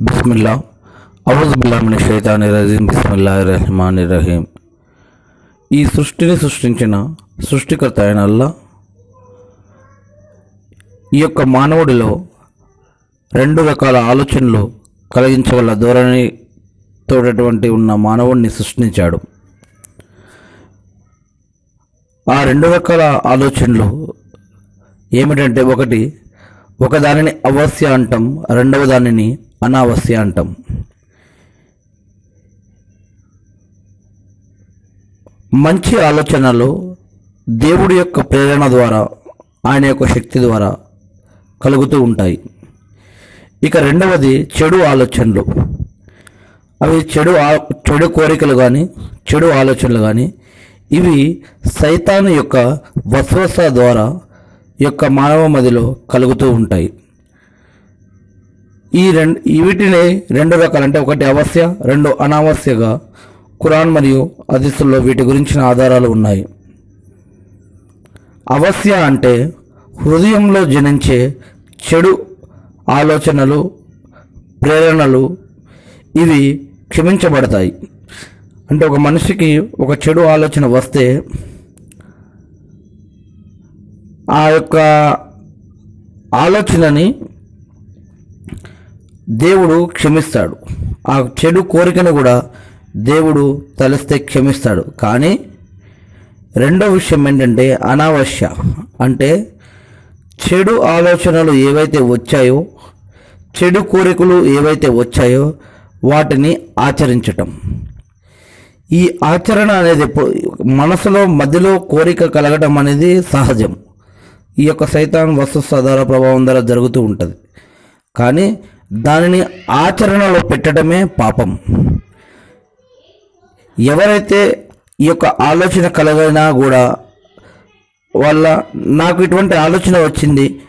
బిస్మిల్లా. అవుజుబుల్లామిన షైతాని రజీం. బిస్మిల్లా రహమాన్ రహీం. ఈ సృష్టిని సృష్టించిన సృష్టికర్త అయిన అల్లా ఈ యొక్క మానవుడిలో రెండు రకాల ఆలోచనలు కలిగించగల ధోరణి తోడటువంటి ఉన్న మానవుడిని సృష్టించాడు. ఆ రెండు రకాల ఆలోచనలు ఏమిటంటే ఒకటి ఒకదానిని అవస్య అంటాం రెండవ దానిని అనావస్య అంటాం. మంచి ఆలోచనలు దేవుడి యొక్క ప్రేరణ ద్వారా ఆయన యొక్క శక్తి ద్వారా కలుగుతూ ఉంటాయి. ఇక రెండవది చెడు ఆలోచనలు. అవి చెడు ఆ- చెడు కోరికలు కానీ చెడు ఆలోచనలు కానీ ఇవి సైతాను యొక్క వస్వస ద్వారా యొక్క మానవ మదిలో కలుగుతూ ఉంటాయి. ఈ రెండు వీటిని రెండు రకాలు అంటే ఒకటి అవశ్య రెండు అనావశ్యగా ఖురాన్ మరియు హదీసుల్లో వీటి గురించిన ఆధారాలు ఉన్నాయి. అవశ్య అంటే హృదయంలో జనించే చెడు ఆలోచనలు ప్రేరణలు ఇవి క్షమించబడతాయి. అంటే ఒక మనిషికి ఒక చెడు ఆలోచన వస్తే ఆ యొక్క ఆలోచనని దేవుడు క్షమిస్తాడు. ఆ చెడు కోరికను కూడా దేవుడు తలిస్తే క్షమిస్తాడు. కానీ రెండో విషయం ఏంటంటే అనావశ్య. అంటే చెడు ఆలోచనలు ఏవైతే వచ్చాయో చెడు కోరికలు ఏవైతే వచ్చాయో వాటిని ఆచరించటం. ఈ ఆచరణ అనేది ఎప్పుడు మనసులో మధ్యలో కోరిక కలగటం అనేది సహజం. ఈ యొక్క సైతాన్ వస్తు సాధార ప్రభావం ద్వారా జరుగుతూ ఉంటుంది. కానీ దానిని ఆచరణలో పెట్టడమే పాపం. ఎవరైతే ఈ యొక్క ఆలోచన కలగైనా కూడా వాళ్ళ నాకు ఇటువంటి ఆలోచన వచ్చింది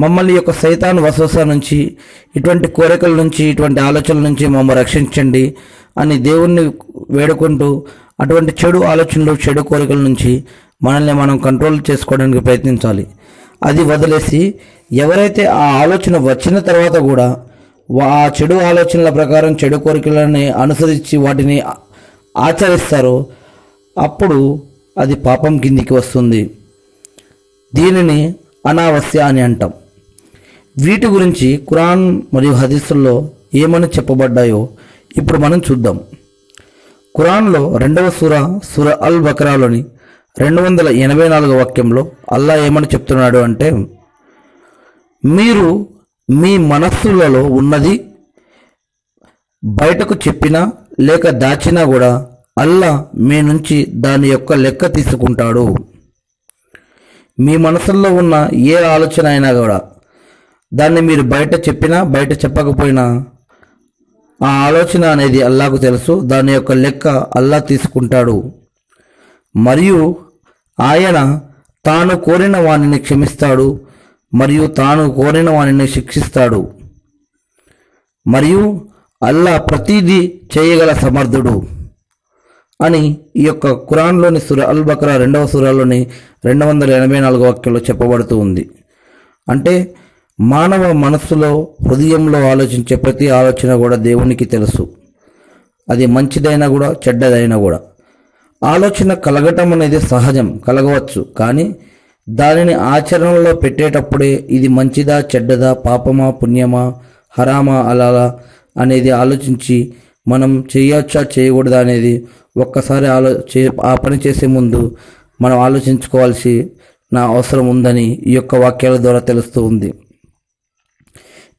మమ్మల్ని ఈ యొక్క సైతాన్ వసవస నుంచి ఇటువంటి కోరికల నుంచి ఇటువంటి ఆలోచనల నుంచి మమ్మల్ని రక్షించండి అని దేవుణ్ణి వేడుకుంటూ అటువంటి చెడు ఆలోచనలు చెడు కోరికల నుంచి మనల్ని మనం కంట్రోల్ చేసుకోవడానికి ప్రయత్నించాలి. అది వదిలేసి ఎవరైతే ఆ ఆలోచన వచ్చిన తర్వాత కూడా ఆ చెడు ఆలోచనల ప్రకారం చెడు కోరికలని అనుసరించి వాటిని ఆచరిస్తారు. అప్పుడు అది పాపం కిందికి వస్తుంది. దీనిని అనావస్య అని అంటాం. వీటి గురించి ఖురాన్ మరియు హదీసుల్లో ఏమని చెప్పబడ్డాయో ఇప్పుడు మనం చూద్దాం. ఖురాన్లో రెండవ సూర సూర అల్ బక్రాలోని రెండు వందల ఎనభై నాలుగు వాక్యంలో అల్లా ఏమని చెప్తున్నాడు అంటే మీరు మీ మనస్సులలో ఉన్నది బయటకు చెప్పినా లేక దాచినా కూడా అల్లా మీ నుంచి దాని యొక్క లెక్క తీసుకుంటాడు. మీ మనసుల్లో ఉన్న ఏ ఆలోచన అయినా కూడా దాన్ని మీరు బయట చెప్పినా బయట చెప్పకపోయినా ఆ ఆలోచన అనేది అల్లాకు తెలుసు. దాని యొక్క లెక్క అల్లా తీసుకుంటాడు. మరియు ఆయన తాను కోరిన వానిని క్షమిస్తాడు. మరియు తాను కోరిన వానిని శిక్షిస్తాడు. మరియు అల్లా ప్రతిదీ చేయగల సమర్థుడు అని ఈ యొక్క ఖురాన్లోని సుర అల్ బక్రా రెండవ సురాలోని రెండు వందల ఎనభై నాలుగు వాక్యంలో చెప్పబడుతూ ఉంది. అంటే మానవ మనస్సులో హృదయంలో ఆలోచించే ప్రతి ఆలోచన కూడా దేవునికి తెలుసు. అది మంచిదైనా కూడా చెడ్డదైనా కూడా. ఆలోచన కలగటం అనేది సహజం కలగవచ్చు. కానీ దానిని ఆచరణలో పెట్టేటప్పుడే ఇది మంచిదా చెడ్డదా పాపమా పుణ్యమా హరామా అలాలా అనేది ఆలోచించి మనం చేయొచ్చా చేయకూడదా అనేది ఒక్కసారి ఆలో ఆ పని చేసే ముందు మనం ఆలోచించుకోవాల్సి నా అవసరం ఉందని ఈ యొక్క వాక్యాల ద్వారా తెలుస్తూ ఉంది.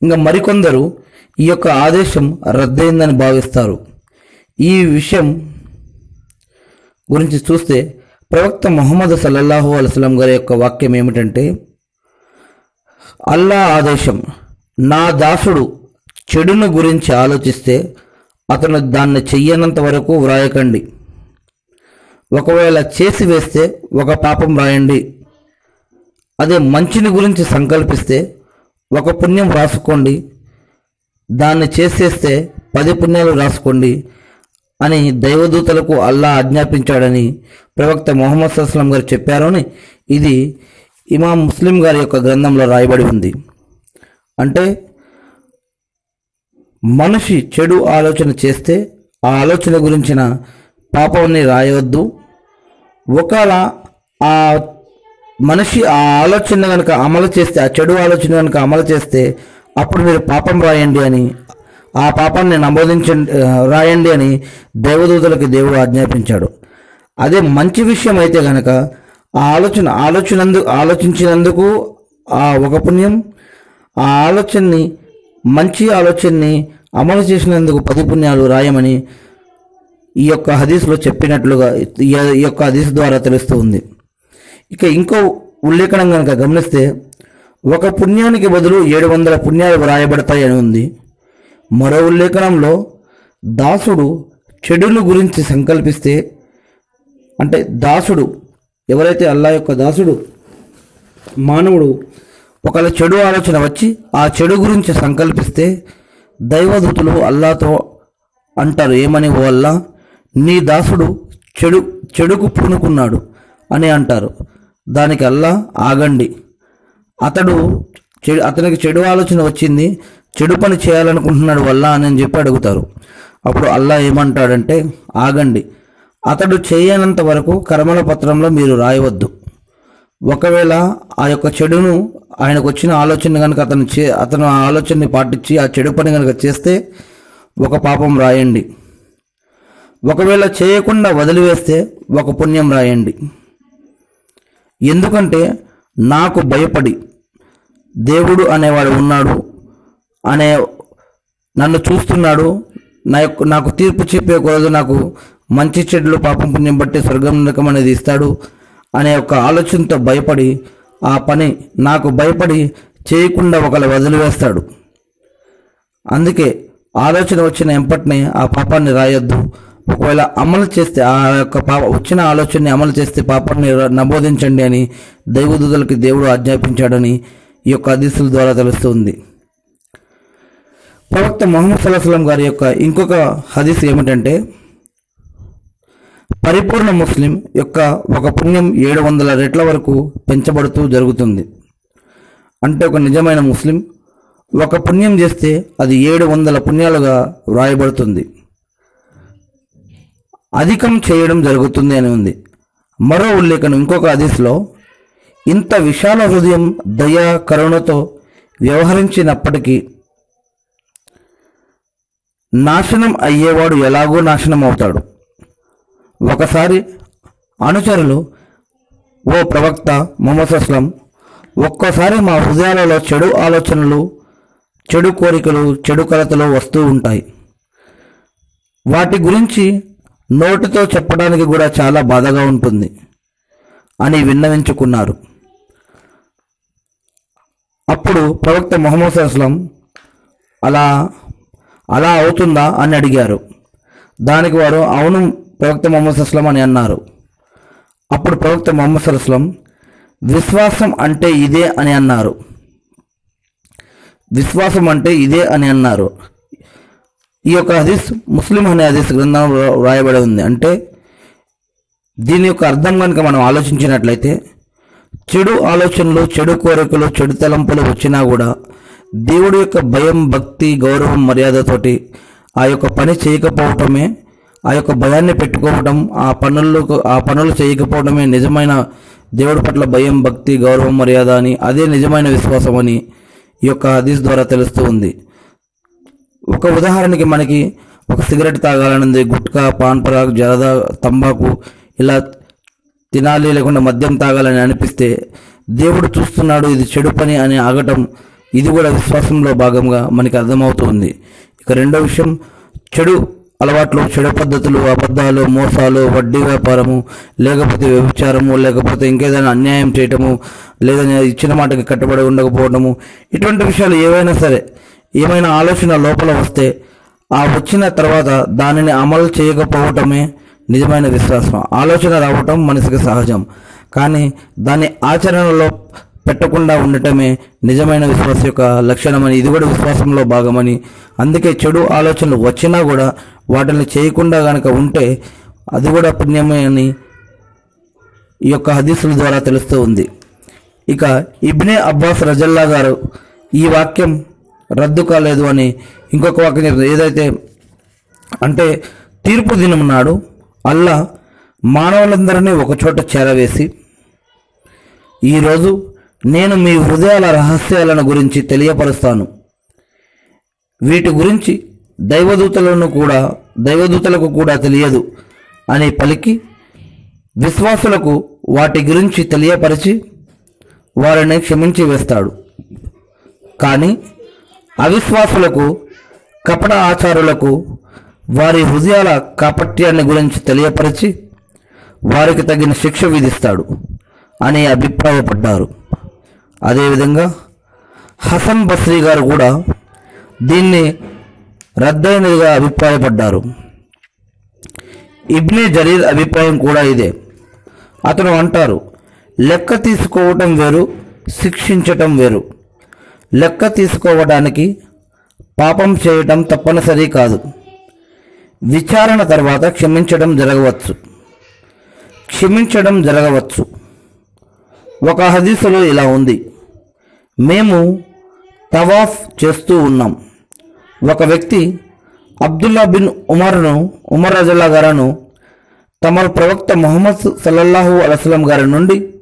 ఇంకా మరికొందరు ఈ యొక్క ఆదేశం రద్దయిందని భావిస్తారు. ఈ విషయం గురించి చూస్తే ప్రవక్త ముహమ్మద్ సల్లల్లాహు అలస్లం గారి యొక్క వాక్యం ఏమిటంటే అల్లా ఆదేశం నా దాసుడు చెడును గురించి ఆలోచిస్తే అతను దాన్ని చెయ్యనంత వరకు వ్రాయకండి. ఒకవేళ చేసి వేస్తే ఒక పాపం రాయండి అదే మంచిని గురించి సంకల్పిస్తే ఒక పుణ్యం రాసుకోండి దాన్ని చేసేస్తే పది పుణ్యాలు రాసుకోండి అని దైవదూతలకు అల్లా ఆజ్ఞాపించాడని ప్రవక్త మొహమ్మద్ సస్లం గారు చెప్పారని ఇది ఇమాం ముస్లిం గారి యొక్క గ్రంథంలో రాయబడి ఉంది. అంటే మనిషి చెడు ఆలోచన చేస్తే ఆ ఆలోచన గురించిన పాపాన్ని రాయవద్దు. ఒకవేళ ఆ మనిషి ఆ ఆలోచన కనుక అమలు చేస్తే ఆ చెడు ఆలోచన కనుక అమలు చేస్తే అప్పుడు మీరు పాపం రాయండి అని ఆ పాపాన్ని నమోదించండి రాయండి అని దేవదూతలకి దేవుడు ఆజ్ఞాపించాడు. అదే మంచి విషయం అయితే గనక ఆ ఆలోచన ఆలోచనందు ఆలోచించినందుకు ఆ ఒక పుణ్యం ఆ ఆలోచనని మంచి ఆలోచనని అమలు చేసినందుకు పది పుణ్యాలు రాయమని ఈ యొక్క హదీసులో చెప్పినట్లుగా ఈ ఈ యొక్క హదీస్ ద్వారా తెలుస్తూ ఉంది. ఇక ఇంకో ఉల్లేఖనం కనుక గమనిస్తే ఒక పుణ్యానికి బదులు ఏడు వందల పుణ్యాలు వ్రాయబడతాయి అని ఉంది. మరో ఉల్లేఖనంలో దాసుడు చెడులు గురించి సంకల్పిస్తే అంటే దాసుడు ఎవరైతే అల్లా యొక్క దాసుడు మానవుడు ఒకవేళ చెడు ఆలోచన వచ్చి ఆ చెడు గురించి సంకల్పిస్తే దైవదూతులు అల్లాతో అంటారు ఏమని ఓ అల్లా నీ దాసుడు చెడు చెడుకు పూనుకున్నాడు అని అంటారు. దానికి అల్లా ఆగండి అతడు చెడు అతనికి చెడు ఆలోచన వచ్చింది చెడు పని చేయాలనుకుంటున్నాడు వల్ల అని చెప్పి అడుగుతారు. అప్పుడు అల్లా ఏమంటాడంటే ఆగండి. అతడు చేయనంత వరకు కర్మల పత్రంలో మీరు రాయవద్దు. ఒకవేళ ఆ యొక్క చెడును ఆయనకు వచ్చిన ఆలోచన కనుక అతను చే అతను ఆ ఆలోచనని పాటించి ఆ చెడు పని కనుక చేస్తే ఒక పాపం రాయండి. ఒకవేళ చేయకుండా వదిలివేస్తే ఒక పుణ్యం రాయండి. ఎందుకంటే నాకు భయపడి దేవుడు అనేవాడు ఉన్నాడు అనే నన్ను చూస్తున్నాడు. నా యొక్క నాకు తీర్పు చెప్పే కొరదు నాకు మంచి చెడులు పాపం పుణ్యం బట్టి స్వర్గం నరకం అనేది ఇస్తాడు అనే ఒక ఆలోచనతో భయపడి ఆ పని నాకు భయపడి చేయకుండా ఒకళ్ళు వదిలివేస్తాడు. అందుకే ఆలోచన వచ్చిన ఎంపటినే ఆ పాపాన్ని రాయొద్దు. ఒకవేళ అమలు చేస్తే ఆ యొక్క పాప వచ్చిన ఆలోచనని అమలు చేస్తే పాపాన్ని నమోదించండి అని దైవదూతలకి దేవుడు ఆజ్ఞాపించాడని ఈ యొక్క హదీసుల ద్వారా తెలుస్తుంది. ప్రవక్త మొహమ్మద్ సల్లాహం గారి యొక్క ఇంకొక హదీస్ ఏమిటంటే పరిపూర్ణ ముస్లిం యొక్క ఒక పుణ్యం ఏడు వందల రెట్ల వరకు పెంచబడుతూ జరుగుతుంది. అంటే ఒక నిజమైన ముస్లిం ఒక పుణ్యం చేస్తే అది ఏడు వందల పుణ్యాలుగా వ్రాయబడుతుంది. అధికం చేయడం జరుగుతుంది అని ఉంది. మరో ఉల్లేఖనం ఇంకొక హదీస్లో ఇంత విశాల హృదయం దయా కరుణతో వ్యవహరించినప్పటికీ నాశనం అయ్యేవాడు ఎలాగో నాశనం అవుతాడు ఒకసారి అనుచరులు ఓ ప్రవక్త మొహమ్మద్ అస్లం ఒక్కోసారి మా హృదయాలలో చెడు ఆలోచనలు చెడు కోరికలు చెడు కలతలు వస్తూ ఉంటాయి. వాటి గురించి నోటితో చెప్పడానికి కూడా చాలా బాధగా ఉంటుంది అని విన్నవించుకున్నారు. అప్పుడు ప్రవక్త మొహమ్మద్ అస్లం అలా అలా అవుతుందా అని అడిగారు. దానికి వారు అవును ప్రవక్త మొహమ్మద్ అస్లం అని అన్నారు. అప్పుడు ప్రవక్త మొహమ్మద్ అస్లం విశ్వాసం అంటే ఇదే అని అన్నారు. విశ్వాసం అంటే ఇదే అని అన్నారు. ఈ యొక్క హదీస్ ముస్లిం అనే హదీస్ గ్రంథం వ్రాయబడి ఉంది. అంటే దీని యొక్క అర్థం కనుక మనం ఆలోచించినట్లయితే చెడు ఆలోచనలు చెడు కోరికలు చెడు తలంపులు వచ్చినా కూడా దేవుడి యొక్క భయం భక్తి గౌరవం మర్యాదతోటి ఆ యొక్క పని చేయకపోవటమే ఆ యొక్క భయాన్ని పెట్టుకోవటం ఆ పనుల్లో ఆ పనులు చేయకపోవడమే నిజమైన దేవుడి పట్ల భయం భక్తి గౌరవం మర్యాద అని అదే నిజమైన విశ్వాసం అని ఈ యొక్క హదీస్ ద్వారా తెలుస్తూ ఉంది. ఒక ఉదాహరణకి మనకి ఒక సిగరెట్ తాగాలనుంది గుట్కా పాన్ పరాగ్ జరదా తంబాకు ఇలా తినాలి లేకుండా మద్యం తాగాలని అనిపిస్తే దేవుడు చూస్తున్నాడు ఇది చెడు పని అని ఆగటం ఇది కూడా విశ్వాసంలో భాగంగా మనకి అర్థమవుతుంది. ఇక రెండో విషయం చెడు అలవాట్లు చెడు పద్ధతులు అబద్ధాలు మోసాలు వడ్డీ వ్యాపారము లేకపోతే వ్యభిచారము లేకపోతే ఇంకేదైనా అన్యాయం చేయటము లేదా ఇచ్చిన మాటకి కట్టుబడి ఉండకపోవడము ఇటువంటి విషయాలు ఏవైనా సరే ఏమైనా ఆలోచన లోపల వస్తే ఆ వచ్చిన తర్వాత దానిని అమలు చేయకపోవటమే నిజమైన విశ్వాసం. ఆలోచన రావటం మనిషికి సహజం. కానీ దాన్ని ఆచరణలో పెట్టకుండా ఉండటమే నిజమైన విశ్వాసం యొక్క లక్షణమని ఇది కూడా విశ్వాసంలో భాగమని. అందుకే చెడు ఆలోచనలు వచ్చినా కూడా వాటిని చేయకుండా గనక ఉంటే అది కూడా పుణ్యమే అని ఈ యొక్క హదీసుల ద్వారా తెలుస్తూ ఉంది. ఇక ఇబ్నే అబ్బాస్ రజల్లా గారు ఈ వాక్యం రద్దు కాలేదు అని ఇంకొక వాక్యం చెప్తుంది. ఏదైతే అంటే తీర్పు దినం నాడు అల్లా మానవులందరినీ ఒకచోట చేరవేసి ఈరోజు నేను మీ హృదయాల రహస్యాలను గురించి తెలియపరుస్తాను. వీటి గురించి దైవదూతలను కూడా దైవదూతలకు కూడా తెలియదు అని పలికి విశ్వాసులకు వాటి గురించి తెలియపరిచి వారిని క్షమించి వేస్తాడు. కానీ అవిశ్వాసులకు కపట ఆచారులకు వారి హృదయాల కాపట్యాన్ని గురించి తెలియపరిచి వారికి తగిన శిక్ష విధిస్తాడు అని అభిప్రాయపడ్డారు. అదేవిధంగా హసన్ బస్రీ గారు కూడా దీన్ని రద్దయినదిగా అభిప్రాయపడ్డారు. ఇబ్నే జరీర్ అభిప్రాయం కూడా ఇదే. అతను అంటారు లెక్క తీసుకోవటం వేరు శిక్షించటం వేరు. లెక్క తీసుకోవడానికి పాపం చేయటం తప్పనిసరి కాదు. విచారణ తర్వాత క్షమించడం జరగవచ్చు. క్షమించడం జరగవచ్చు. ఒక హదీసులో ఇలా ఉంది. మేము తవాఫ్ చేస్తూ ఉన్నాం. ఒక వ్యక్తి అబ్దుల్లా బిన్ ఉమర్ను ఉమర్ రజల్లా గారను తమ ప్రవక్త మొహమ్మద్ సల్లల్లాహు అలస్లం గారి నుండి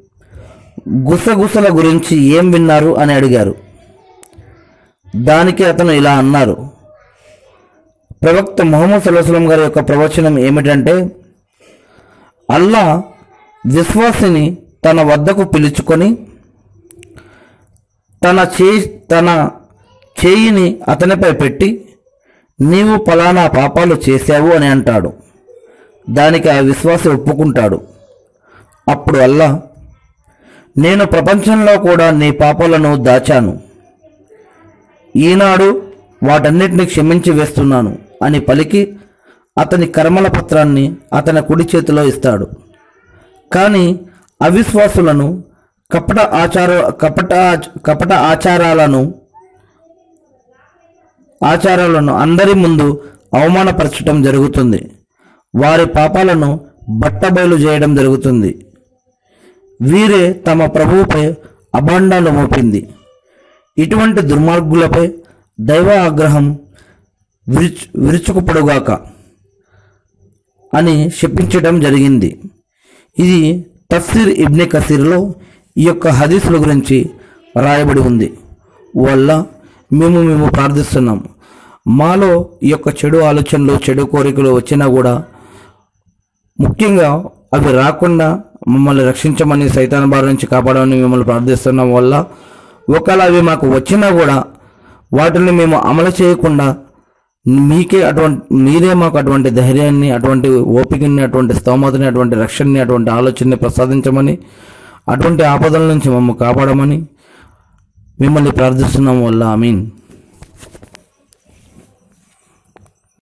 గుసగుసల గురించి ఏం విన్నారు అని అడిగారు. దానికి అతను ఇలా అన్నారు. ప్రవక్త మొహమ్మద్ సల్లాహం గారి యొక్క ప్రవచనం ఏమిటంటే అల్లా విశ్వాసిని తన వద్దకు పిలుచుకొని తన చే తన చేయిని అతనిపై పెట్టి నీవు పలానా పాపాలు చేశావు అని అంటాడు. దానికి ఆ విశ్వాసం ఒప్పుకుంటాడు. అప్పుడు అల్లా నేను ప్రపంచంలో కూడా నీ పాపాలను దాచాను. ఈనాడు వాటన్నిటిని క్షమించి వేస్తున్నాను అని పలికి అతని కర్మల పత్రాన్ని అతని కుడి చేతిలో ఇస్తాడు. కానీ అవిశ్వాసులను కపట ఆచార కపట కపట ఆచారాలను ఆచారాలను అందరి ముందు అవమానపరచడం జరుగుతుంది. వారి పాపాలను బట్టబయలు చేయడం జరుగుతుంది. వీరే తమ ప్రభువుపై అభాండాలు మోపింది. ఇటువంటి దుర్మార్గులపై దైవ ఆగ్రహం విరుచు విరుచుకుపడుగాక అని శపించడం జరిగింది. ఇది తఫ్సీర్ ఇబ్నె కసీర్లో ఈ యొక్క హదీసుల గురించి రాయబడి ఉంది. వల్ల మేము మేము ప్రార్థిస్తున్నాం. మాలో ఈ యొక్క చెడు ఆలోచనలు చెడు కోరికలు వచ్చినా కూడా ముఖ్యంగా అవి రాకుండా మమ్మల్ని రక్షించమని సైతాన్ బారి నుంచి కాపాడమని మిమ్మల్ని ప్రార్థిస్తున్నాం వల్ల ఒకవేళ అవి మాకు వచ్చినా కూడా వాటిని మేము అమలు చేయకుండా మీకే అటువంటి మీరే మాకు అటువంటి ధైర్యాన్ని అటువంటి ఓపికని అటువంటి స్తోమతని అటువంటి రక్షణని అటువంటి ఆలోచనని ప్రసాదించమని అటువంటి ఆపదల నుంచి మమ్మల్ని కాపాడమని మిమ్మల్ని ప్రార్థిస్తున్నాం వల్ల ఐ మీన్